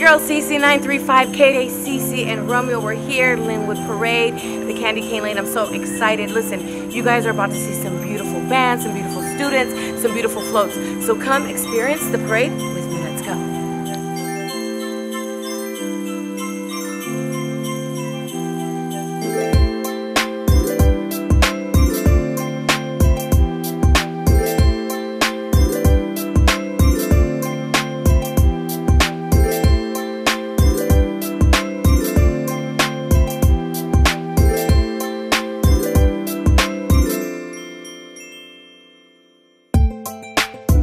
girl CC935, Kate CeCe, and Romeo. We're here, Lynwood Parade, the Candy Cane Lane. I'm so excited. Listen, you guys are about to see some beautiful bands, some beautiful students, some beautiful floats. So come experience the parade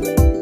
you